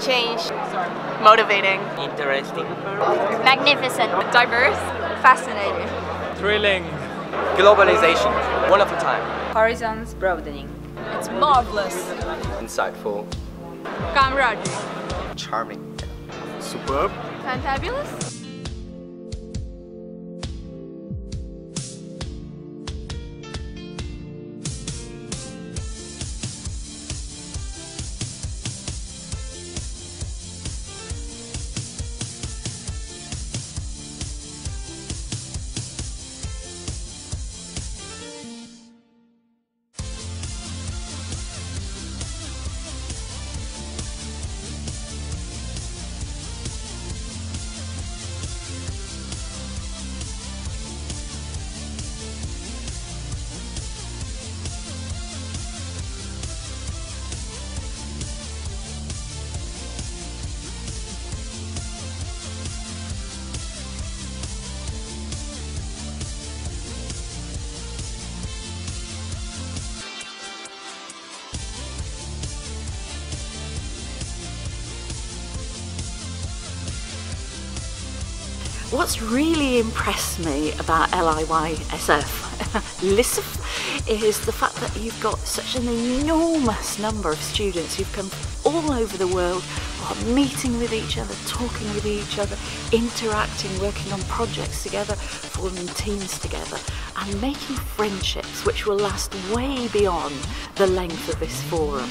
Change. Motivating. Interesting. Magnificent. Diverse. Fascinating. Thrilling. Globalization. Wonderful time. Horizons broadening. It's marvelous. Insightful. Camaraderie. Charming. Superb. Fantabulous. What's really impressed me about LIYSF, LISF, is the fact that you've got such an enormous number of students who've come all over the world, are meeting with each other, talking with each other, interacting, working on projects together, forming teams together, and making friendships which will last way beyond the length of this forum.